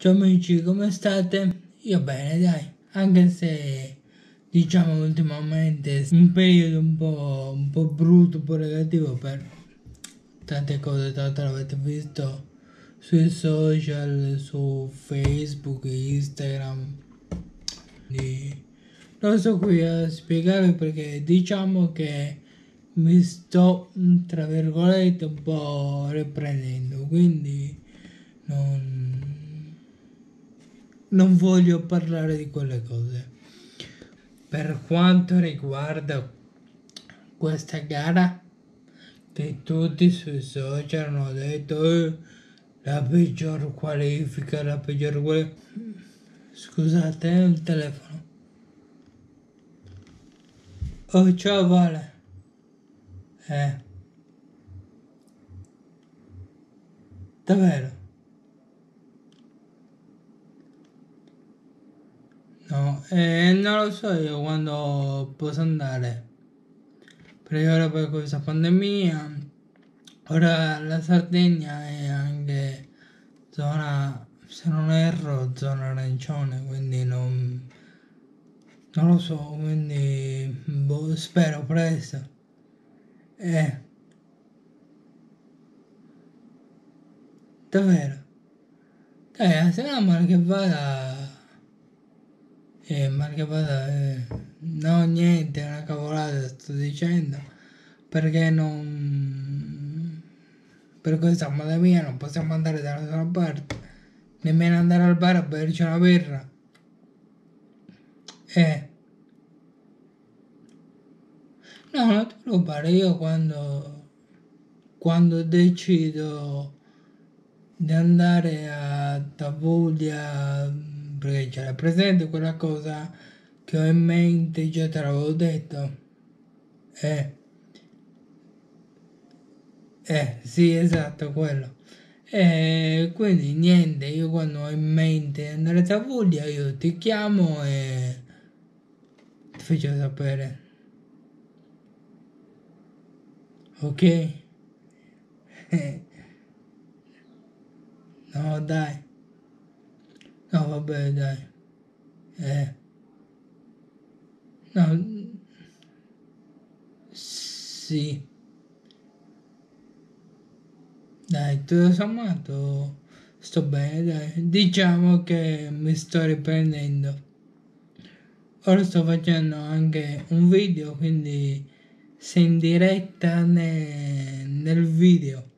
Ciao amici, come state? Io bene, dai. Anche se diciamo ultimamente un periodo un po', un po' brutto, un po' negativo per tante cose, tanto l'avete visto sui social, su Facebook, Instagram. Quindi non sto qui a spiegare perché diciamo che mi sto tra virgolette un po' riprendendo, quindi non, non voglio parlare di quelle cose. Per quanto riguarda questa gara, che tutti sui social hanno detto eh, la peggior qualifica, la peggior qualifica. Scusate, il telefono. Oh, ciao Vale. Eh. Davvero? No, eh, non lo so io quando posso andare. Perché ora per questa pandemia, ora la Sardegna è anche zona, se non erro, zona arancione, quindi non, non lo so, quindi boh, spero presto. Eh. Davvero? Dai, se no male che vada... Eh, che vada... Eh. No, niente, è una cavolata sto dicendo. Perché non... Per questa pandemia non possiamo andare da nessuna parte. Nemmeno andare al bar a berci una birra. Eh. No, non ti preoccupare, io quando, quando decido di andare a Tavuglia, perché c'era presente quella cosa che ho in mente, già te l'avevo detto. Eh. Eh, sì, esatto, quello. E quindi niente, io quando ho in mente andare a Tavuglia, io ti chiamo e ti faccio sapere. Ok? no, dai. No, vabbè, dai. Eh. No. Sì. Dai, tutto sommato sto bene, dai. Diciamo che mi sto riprendendo. Ora sto facendo anche un video, quindi sei in diretta ne, nel video.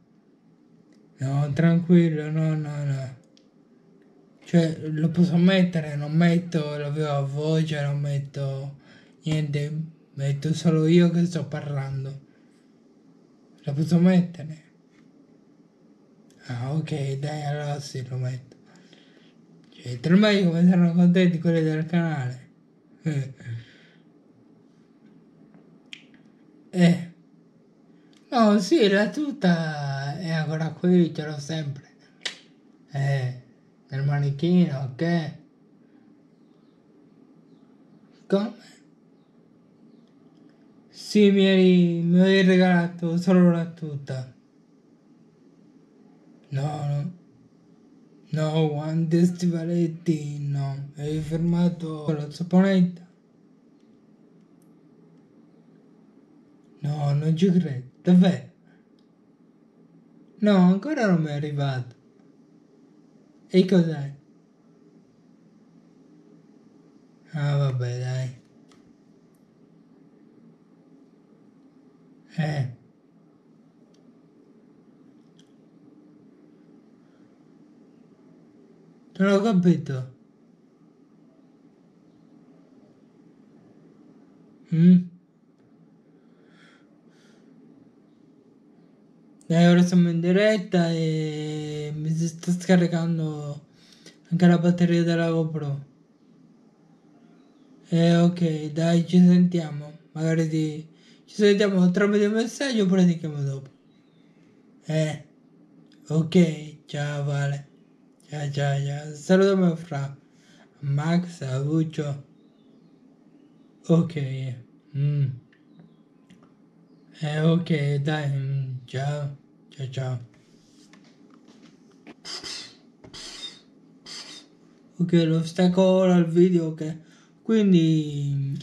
No, tranquillo, no, no, no. Cioè, lo posso mettere, non metto la viva voce, non metto niente, metto solo io che sto parlando. Lo posso mettere? Ah, ok, dai, allora sì, lo metto. Cioè, tra me come saranno contenti quelli del canale. Eh. No, sì, la tuta è ancora qui, ce l'ho sempre. Eh, nel manichino, ok? Come? Sì, mi hai, mi hai regalato solo la tuta. No, no. No, guanti stivaletti, no. Hai fermato la saponetta. No, non ci credo, davvero. No, ancora non mi è arrivato. E cos'è? Ah, vabbè, dai. Eh. Non ho capito. Mm? E ora siamo in diretta e mi si sta scaricando anche la batteria della GoPro. E ok, dai, ci sentiamo. Magari ti... ci sentiamo tramite messaggio oppure ti chiamo dopo. Eh, ok, ciao Vale. Ciao ciao ciao. Salutami fra Max, Avuccio. Ok. Mm. Eh, ok, dai, mm, ciao. Ciao ciao. Ok lo stacco ora al video ok. Quindi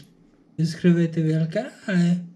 iscrivetevi al canale